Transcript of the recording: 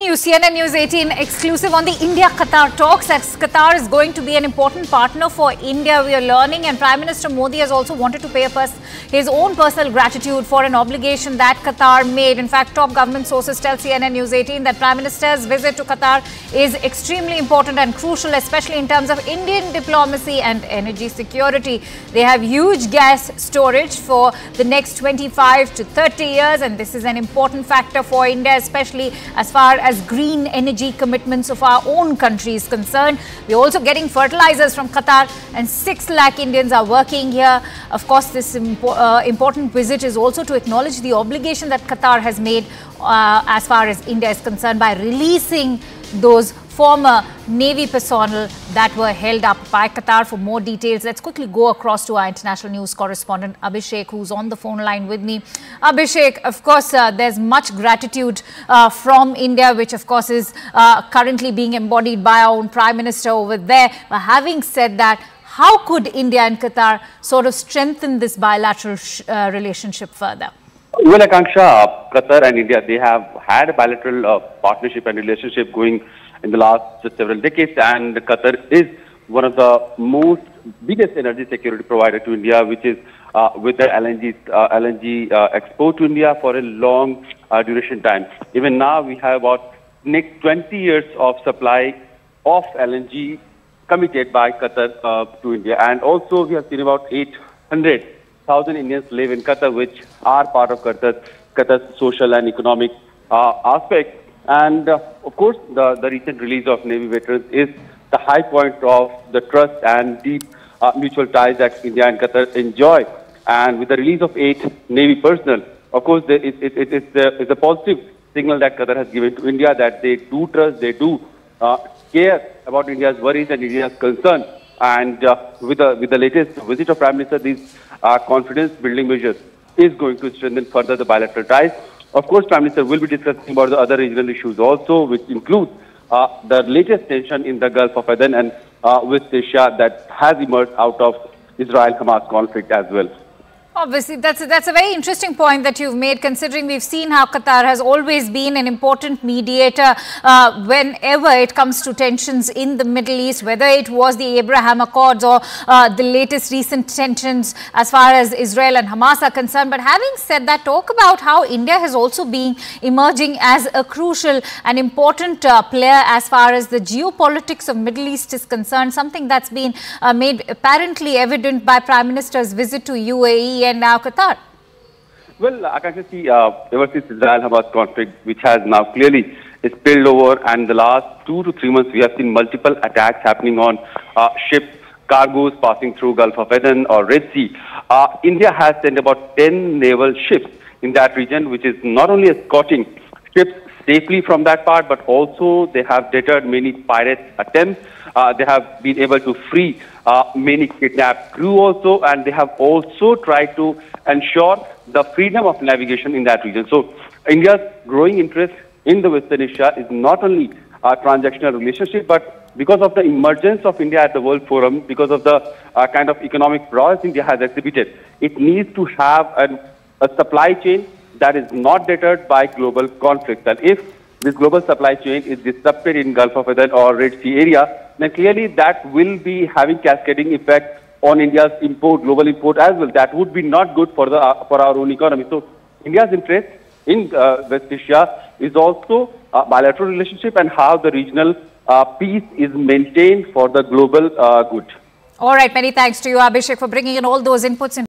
CNN News 18 exclusive on the India-Qatar talks as Qatar is going to be an important partner for India. We are learning and Prime Minister Modi has also wanted to pay his own personal gratitude for an obligation that Qatar made. In fact, top government sources tell CNN News 18 that Prime Minister's visit to Qatar is extremely important and crucial, especially in terms of Indian diplomacy and energy security. They have huge gas storage for the next 25 to 30 years and this is an important factor for India, especially as far as as green energy commitments of our own country is concerned. We're also getting fertilizers from Qatar and 6 lakh Indians are working here. Of course, this impo uh, important visit is also to acknowledge the obligation that Qatar has made uh, as far as India is concerned by releasing those former Navy personnel that were held up by Qatar. For more details, let's quickly go across to our international news correspondent Abhishek, who's on the phone line with me. Abhishek, of course, uh, there's much gratitude uh, from India, which of course is uh, currently being embodied by our own Prime Minister over there. But having said that, how could India and Qatar sort of strengthen this bilateral uh, relationship further? Well, Akanksha, Qatar and India, they have had a bilateral uh, partnership and relationship going in the last several decades, and Qatar is one of the most biggest energy security provider to India, which is uh, with the LNG uh, LNG uh, export to India for a long uh, duration time. Even now, we have about next 20 years of supply of LNG committed by Qatar uh, to India, and also we have seen about 800,000 Indians live in Qatar, which are part of Qatar's, Qatar's social and economic uh, aspect. And uh, of course, the, the recent release of Navy veterans is the high point of the trust and deep uh, mutual ties that India and Qatar enjoy. And with the release of eight Navy personnel, of course, it, it, it, it's, a, it's a positive signal that Qatar has given to India that they do trust, they do uh, care about India's worries and India's concern. And uh, with, the, with the latest visit of Prime Minister, these uh, confidence building measures is going to strengthen further the bilateral ties. Of course, Prime Minister will be discussing about the other regional issues also, which includes uh, the latest tension in the Gulf of Aden and uh, West Asia that has emerged out of Israel-Hamas conflict as well. Obviously, that's a, that's a very interesting point that you've made, considering we've seen how Qatar has always been an important mediator uh, whenever it comes to tensions in the Middle East, whether it was the Abraham Accords or uh, the latest recent tensions as far as Israel and Hamas are concerned. But having said that, talk about how India has also been emerging as a crucial and important uh, player as far as the geopolitics of Middle East is concerned, something that's been uh, made apparently evident by Prime Minister's visit to UAE and now Qatar? Well, Akansha, see, uh, ever since Israel-Hamas conflict, which has now clearly spilled over, and the last two to three months, we have seen multiple attacks happening on uh, ships, cargoes passing through Gulf of Aden or Red Sea. Uh, India has sent about 10 naval ships in that region, which is not only escorting ships safely from that part, but also they have deterred many pirate attempts. Uh, they have been able to free uh, many kidnapped crew also, and they have also tried to ensure the freedom of navigation in that region. So India's growing interest in the Western Asia is not only a transactional relationship, but because of the emergence of India at the World Forum, because of the uh, kind of economic prowess India has exhibited, it needs to have an, a supply chain that is not deterred by global conflicts. And if this global supply chain is disrupted in Gulf of Aden or Red Sea area, then clearly that will be having cascading effect on India's import, global import as well. That would be not good for the for our own economy. So India's interest in uh, West Asia is also a bilateral relationship and how the regional uh, peace is maintained for the global uh, good. All right, many thanks to you, Abhishek, for bringing in all those inputs. In